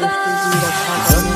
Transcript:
Bye.